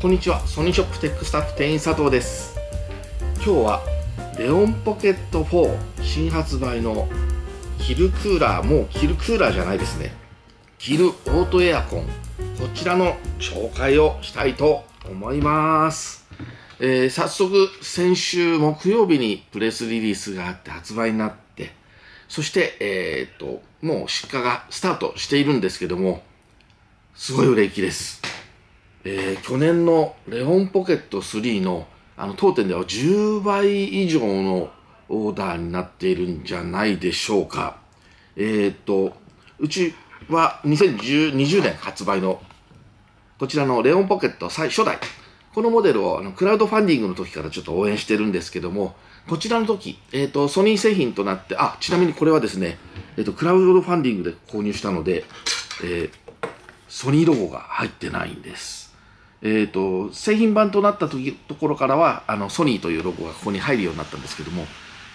こんにちは。ソニーショップテックスタッフ店員佐藤です。今日はレオンポケット4新発売のキルクーラー。もうキルクーラーじゃないですね。キルオートエアコン。こちらの紹介をしたいと思います。えー、早速先週木曜日にプレスリリースがあって発売になってそして、えー、っともう出荷がスタートしているんですけどもすごい売れ行きです、えー、去年のレオンポケット3のあの当店では10倍以上のオーダーになっているんじゃないでしょうかえー、っとうちは2020年発売のこちらのレオンポケット最初代このモデルをあのクラウドファンディングの時からちょっと応援してるんですけども、こちらの時、えっ、ー、と、ソニー製品となって、あ、ちなみにこれはですね、えっ、ー、と、クラウドファンディングで購入したので、えー、ソニーロゴが入ってないんです。えっ、と、製品版となった時ところからは、あの、ソニーというロゴがここに入るようになったんですけども、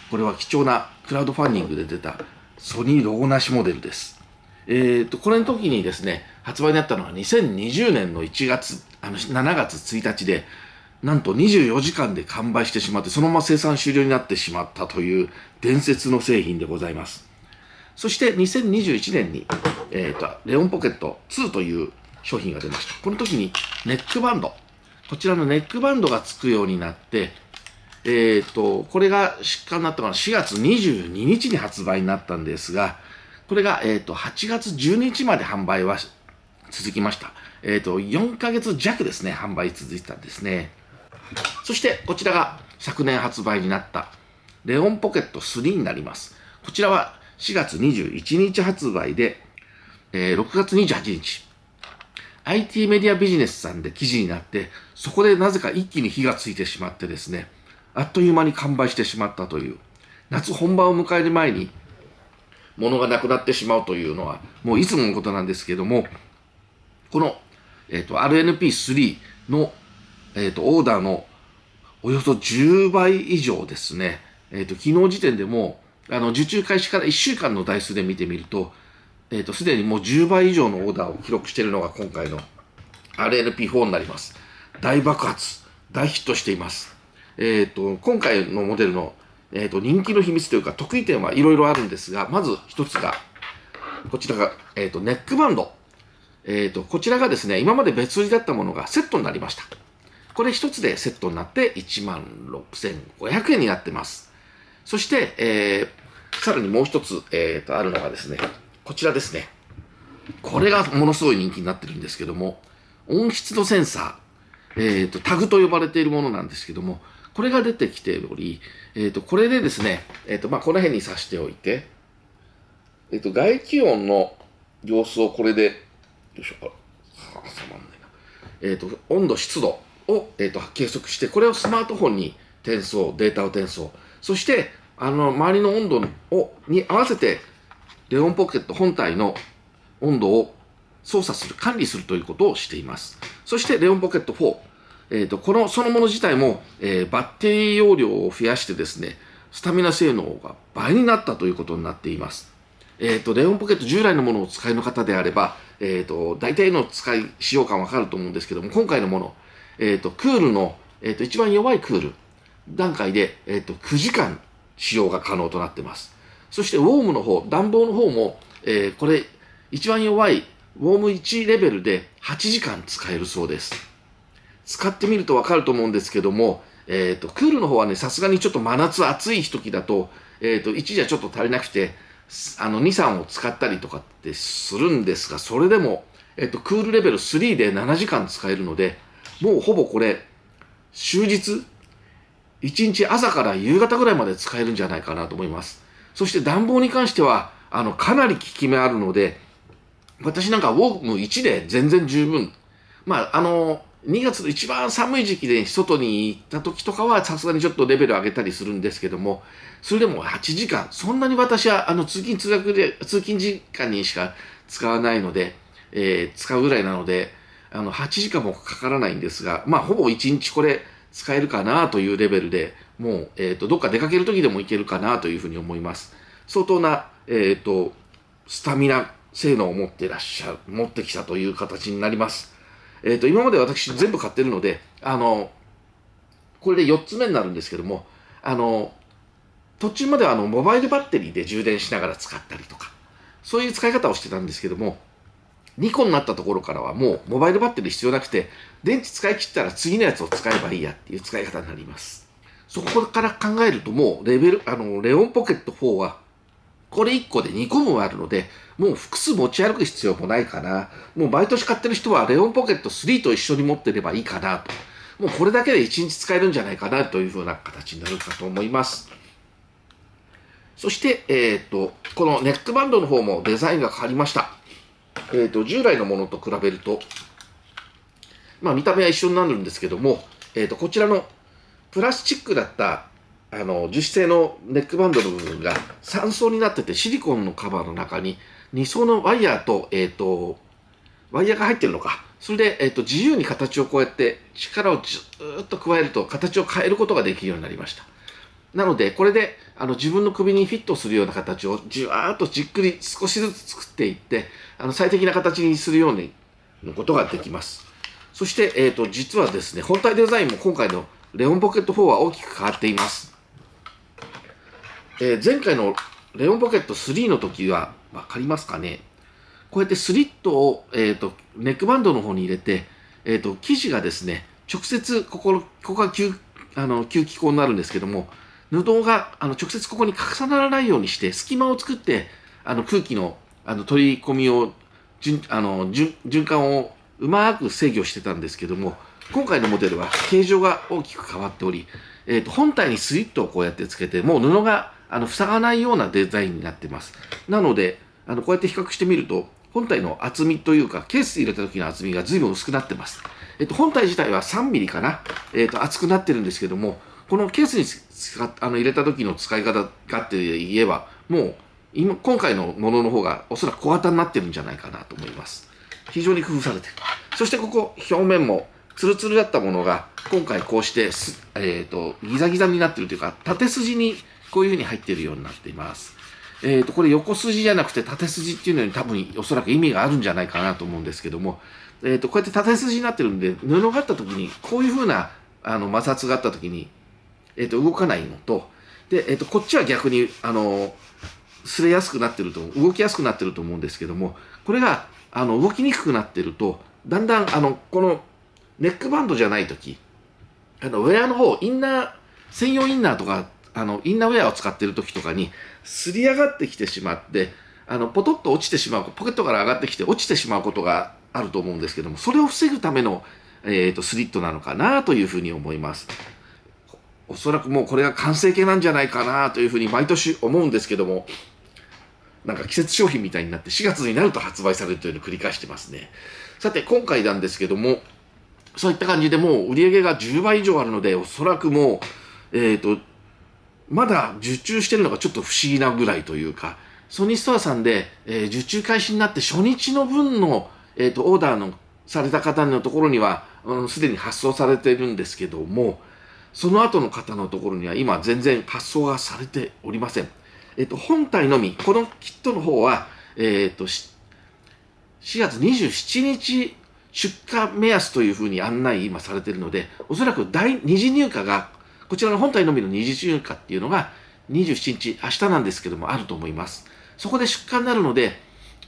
これは貴重なクラウドファンディングで出たソニーロゴなしモデルです。えっ、と、これの時にですね、発売になったのは2020年の1月、あの7月1日で、なんと24時間で完売してしまって、そのまま生産終了になってしまったという伝説の製品でございます。そして2021年に、えっ、ー、と、レオンポケット2という商品が出ました。この時にネックバンド、こちらのネックバンドが付くようになって、えっ、ー、と、これが出荷になったのは4月22日に発売になったんですが、これが、えっ、ー、と、8月12日まで販売は続きました。えっ、ー、と、4ヶ月弱ですね、販売続いてたんですね。そして、こちらが昨年発売になったレオンポケット3になります。こちらは4月21日発売で、えー、6月28日、IT メディアビジネスさんで記事になって、そこでなぜか一気に火がついてしまってですね、あっという間に完売してしまったという、夏本番を迎える前に物がなくなってしまうというのは、もういつものことなんですけども、この、えっ、ー、と、RNP3 の、えっ、ー、と、オーダーのおよそ10倍以上ですね。えっ、ー、と、昨日時点でも、あの、受注開始から1週間の台数で見てみると、えっ、と、すでにもう10倍以上のオーダーを記録しているのが今回の RNP4 になります。大爆発、大ヒットしています。えっ、と、今回のモデルの、えっ、と、人気の秘密というか、得意点はいろいろあるんですが、まず一つが、こちらが、えっ、と、ネックバンド。えっ、と、こちらがですね、今まで別売りだったものがセットになりました。これ一つでセットになって16,500円になってます。そして、えー、さらにもう一つ、えー、とあるのがですね、こちらですね。これがものすごい人気になってるんですけども、音質のセンサー、えー、とタグと呼ばれているものなんですけども、これが出てきており、えー、とこれでですね、えー、とまあこの辺に挿しておいて、えー、と外気温の様子をこれでよいしょ、あ、収まんないな。えっ、と、温度、湿度を、えーと、計測して、これをスマートフォンに転送、データを転送。そして、あの、周りの温度をに合わせて、レオンポケット本体の温度を操作する、管理するということをしています。そして、レオンポケット4。え、ー、と、この、そのもの自体も、えー、バッテリー容量を増やしてですね、スタミナ性能が倍になったということになっています。えっ、ー、と、レオンポケット従来のものを使いの方であれば、えっ、ー、と、大体の使い、使用感わかると思うんですけども、今回のもの、えっ、ー、と、クールの、えっ、と、一番弱いクール段階で、えっ、と、9時間使用が可能となっています。そして、ウォームの方、暖房の方も、えこれ、一番弱い、ウォーム1レベルで8時間使えるそうです。使ってみるとわかると思うんですけども、えっ、と、クールの方はね、さすがにちょっと真夏暑い時だと、えっ、と、1じゃちょっと足りなくて、あの、2、3を使ったりとかってするんですが、それでも、えっと、クールレベル3で7時間使えるので、もうほぼこれ、終日、1日朝から夕方ぐらいまで使えるんじゃないかなと思います。そして暖房に関しては、あの、かなり効き目あるので、私なんかウォーム1で全然十分。まあ、あの、2月の一番寒い時期で外に行った時とかはさすがにちょっとレベル上げたりするんですけども、それでも8時間、そんなに私はあの通勤通学で、通勤時間にしか使わないので、えー、使うぐらいなので、あの8時間もかからないんですが、まあほぼ1日これ使えるかなというレベルで、もう、えっ、ー、と、どっか出かける時でもいけるかなというふうに思います。相当な、えっ、ー、と、スタミナ性能を持ってらっしゃる、持ってきたという形になります。えっ、と、今まで私全部買ってるので、あの、これで4つ目になるんですけども、あの、途中まではあのモバイルバッテリーで充電しながら使ったりとか、そういう使い方をしてたんですけども、2個になったところからはもうモバイルバッテリー必要なくて、電池使い切ったら次のやつを使えばいいやっていう使い方になります。そこから考えるともうレベル、あの、レオンポケット4は、これ1個で2個分あるので、もう複数持ち歩く必要もないかな。もう毎年買ってる人はレオンポケット3と一緒に持ってればいいかなと。もうこれだけで1日使えるんじゃないかなというふうな形になるかと思います。そして、えっ、ー、と、このネックバンドの方もデザインが変わりました。えっ、ー、と、従来のものと比べると、まあ見た目は一緒になるんですけども、えっ、ー、と、こちらのプラスチックだったあの樹脂製のネックバンドの部分が3層になっててシリコンのカバーの中に2層のワイヤーと,、えーと、ワイヤーが入ってるのか。それで、えーと、自由に形をこうやって力をずっと加えると形を変えることができるようになりました。なのでこれであの自分の首にフィットするような形をじわーっとじっくり少しずつ作っていってあの最適な形にするようにのことができます。そして、えーと実はですね本体デザインも今回のレオンポケット4は大きく変わっています。えー、前回のレオンポケット3の時は分かりますかね？こうやってスリットを、えーと、ネックバンドの方に入れて、えーと、生地がですね直接ここここが吸あの吸気口になるんですけども布があの直接ここに重ならないようにして隙間を作ってあの空気のあの取り込みをあの循環をうまく制御してたんですけども今回のモデルは形状が大きく変わっており、えーと本体にスリットをこうやってつけてもう布があの塞がないようなデザインになってます。なので、あのこうやって比較してみると、本体の厚みというか、ケース入れた時の厚みが随分薄くなってます。えっと、本体自体は3ミリかな、えっと、厚くなってるんですけども、このケースに使あの入れた時の使い方がって言えば、もう今今回のものの方がおそらく小型になってるんじゃないかなと思います。非常に工夫されてる。そしてここ、表面もツルツルだったものが、今回こうして、えっ、ー、と、ギザギザになってるというか、縦筋にこういうふうに入っているようになっています。えっ、ー、と、これ横筋じゃなくて縦筋っていうのに多分おそらく意味があるんじゃないかなと思うんですけども、えっ、ー、と、こうやって縦筋になってるんで、布があった時に、こういうふうなあの摩擦があった時に、えっ、ー、と、動かないのと、で、えっ、と、こっちは逆に、あの、擦れやすくなってると、動きやすくなってると思うんですけども、これが、あの、動きにくくなってると、だんだん、あの、この、ネックバンドじゃない時、あの、ウェアの方、インナー、専用インナーとかあの、インナーウェアを使ってる時とかに、すり上がってきてしまって、あの、ポトッと落ちてしまう、ポケットから上がってきて落ちてしまうことがあると思うんですけども、それを防ぐための、えっ、ー、と、スリットなのかなというふうに思います。おそらくもうこれが完成形なんじゃないかなというふうに毎年思うんですけども、なんか季節商品みたいになって4月になると発売されるというのを繰り返してますね。さて、今回なんですけども、そういった感じでもう売り上げが10倍以上あるので、おそらくもう、えっ、ー、と、まだ受注してるのがちょっと不思議なぐらいというか、ソニーストアさんで、えー、受注開始になって初日の分の、えーと、オーダーのされた方のところには、す、で、に発送されてるんですけども、その後の方のところには今全然発送がされておりません。えっ、と、本体のみ、このキットの方は、えっ、と、4月27日出荷目安というふうに案内今されているので、おそらく第二次入荷がこちらの本体のみの二次収荷っていうのが27日、明日なんですけどもあると思います。そこで出荷になるので、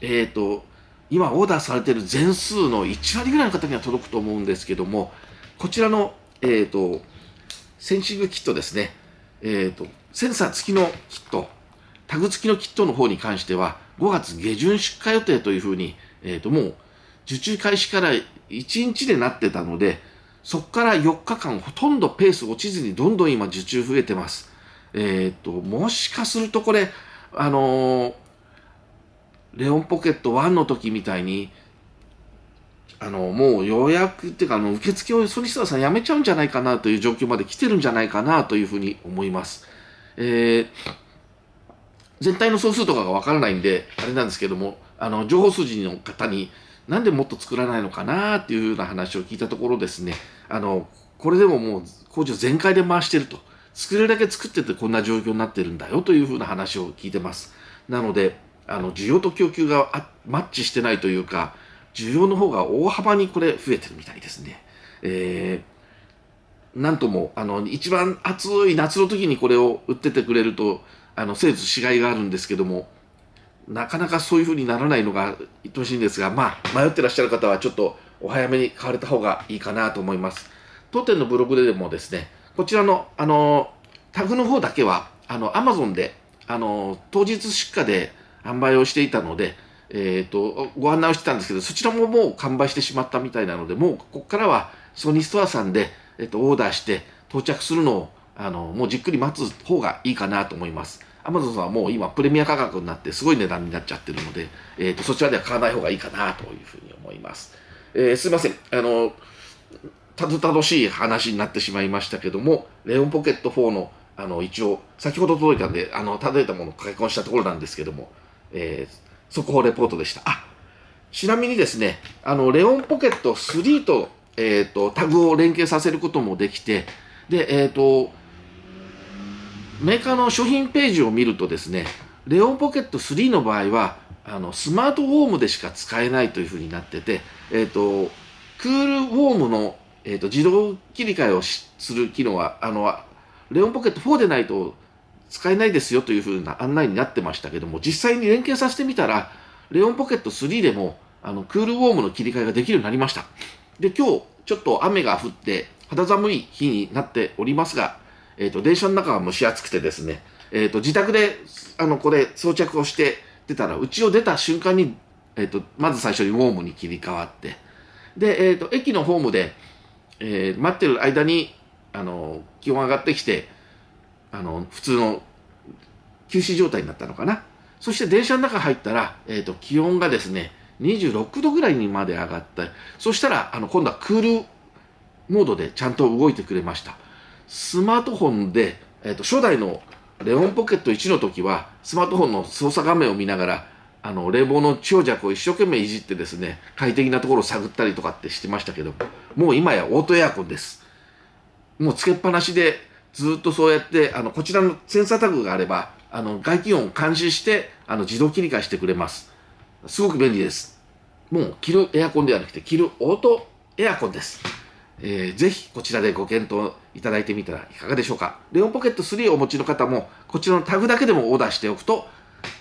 えっ、ー、と、今オーダーされている全数の1割ぐらいの方には届くと思うんですけども、こちらの、えっ、ー、と、センシングキットですね、えっ、ー、と、センサー付きのキット、タグ付きのキットの方に関しては、5月下旬出荷予定というふうに、えっ、と、もう、受注開始から1日でなってたので、そこから4日間ほとんどペース落ちずにどんどん今受注増えてます。えっ、と、もしかするとこれ、あのー、レオンポケット1の時みたいに、あの、もう予約っていうか、あの、受付をソニスターさんやめちゃうんじゃないかなという状況まで来てるんじゃないかなというふうに思います。えー、全体の総数とかがわからないんで、あれなんですけども、あの、情報筋の方に、なんでもっと作らないのかなっていうような話を聞いたところですね、あの、これでももう工場全開で回してると。作れるだけ作っててこんな状況になってるんだよというふうな話を聞いてます。なので、あの、需要と供給がマッチしてないというか、需要の方が大幅にこれ増えてるみたいですね。えー、なんとも、あの、一番暑い夏の時にこれを売っててくれると、あの、せいずしがいがあるんですけども、なかなかそういう風にならないのが愛しいんですが、まあ、迷ってらっしゃる方はちょっとお早めに買われた方がいいかなと思います。当店のブログでもですね、こちらの、あの、タグの方だけは、あの、アマゾンで、あの、当日出荷で販売をしていたので、えっ、ー、と、ご案内をしてたんですけど、そちらももう完売してしまったみたいなので、もうここからはソニーストアさんで、えっ、ー、と、オーダーして到着するのを、あの、もうじっくり待つ方がいいかなと思います。アマゾンさんはもう今プレミア価格になってすごい値段になっちゃってるので、えっ、ー、と、そちらでは買わない方がいいかなというふうに思います。えすいません。あの、たどたどしい話になってしまいましたけども、レオンポケット4の、あの、一応、先ほど届いたんで、あの、届いたものを書き込んしたところなんですけども、えー、速報レポートでした。あ、ちなみにですね、あの、レオンポケット3と、えっ、ー、と、タグを連携させることもできて、で、えっ、ー、と、メーカーの商品ページを見るとですね、レオンポケット3の場合は、あの、スマートフォームでしか使えないというふうになってて、えっ、と、クールウォームのえーと、自動切り替えをする機能はあのレオンポケット4でないと使えないですよというふうな案内になってましたけども実際に連携させてみたらレオンポケット3でもあのクールウォームの切り替えができるようになりました。で今日ちょっと雨が降って肌寒い日になっておりますが、えーと、電車の中は蒸し暑くてですね、えーと、自宅であのこれ装着をして出たら家を出た瞬間に、えーと、まず最初にウォームに切り替わってで、えー、と駅のホームでえー、待ってる間にあの気温上がってきてあの普通の休止状態になったのかな。そして電車の中入ったら、えーと、気温がですね26度ぐらいにまで上がった。そしたらあの今度はクールモードでちゃんと動いてくれました。スマートフォンで、えーと初代のレオンポケット1の時はスマートフォンの操作画面を見ながらあの冷房の強弱を一生懸命いじってですね快適なところを探ったりとかってしてましたけどもう今やオートエアコンです。もうつけっぱなしでずっとそうやってあのこちらのセンサータグがあればあの外気温を監視してあの自動切り替えしてくれます。すごく便利です。もう着るエアコンではなくて着るオートエアコンです。えー、ぜひこちらでご検討いただいてみたらいかがでしょうか。レオンポケット3をお持ちの方も、こちらのタグだけでもオーダーしておくと、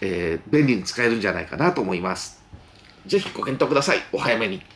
えー、便利に使えるんじゃないかなと思います。ぜひご検討ください。お早めに。